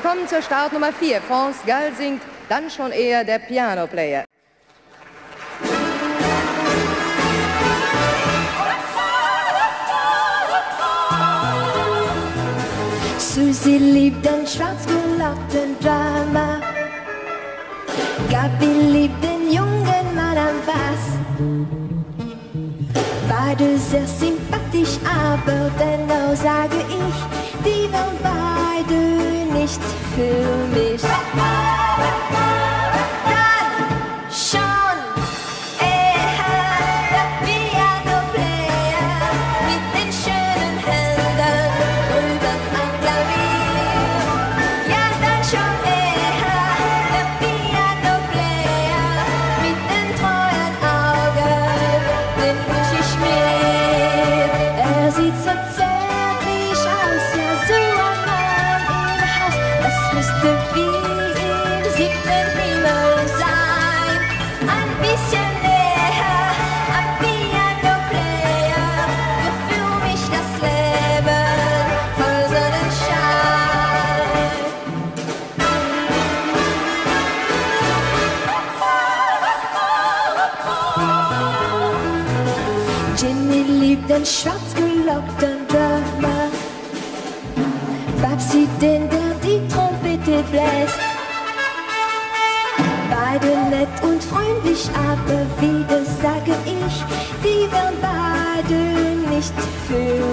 Wir kommen zur Start Nummer 4. France Gall singt dann schon eher der Piano-Player. Susi liebt den schwarzgelockten Drama. Gabi liebt den jungen Mann am Bass. Beide sehr sympathisch, aber dennoch sage ich, die waren beide nicht für mich. Jenny liebt den schwarzgelockten Drummer. Babsi den, der die Trompete bläst. Beide nett und freundlich, aber wieder sage ich, die wären beide nicht für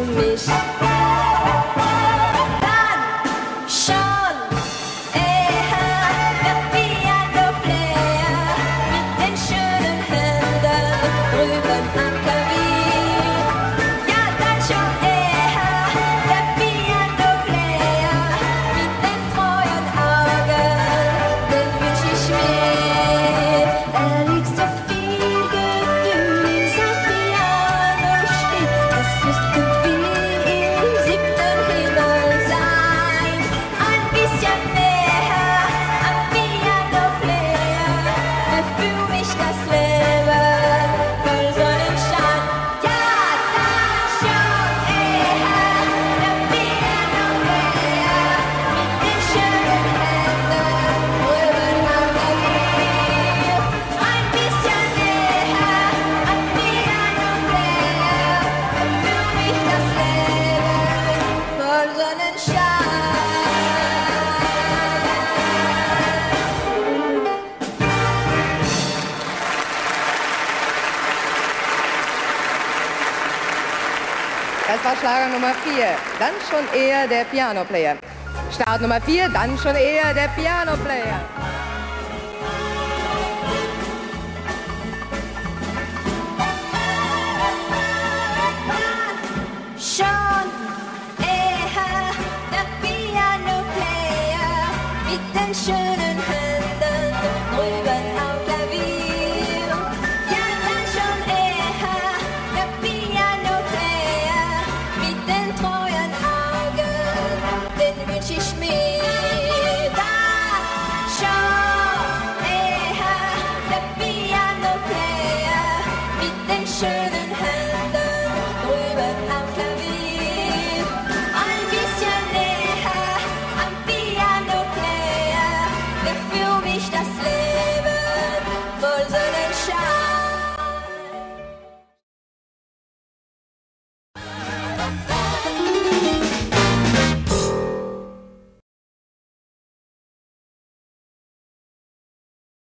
Das war Schlager Nummer 4. Dann schon eher der Piano-Player. Start Nummer 4, dann schon eher der Piano-Player. Schon eher der Piano-Player mit den schönen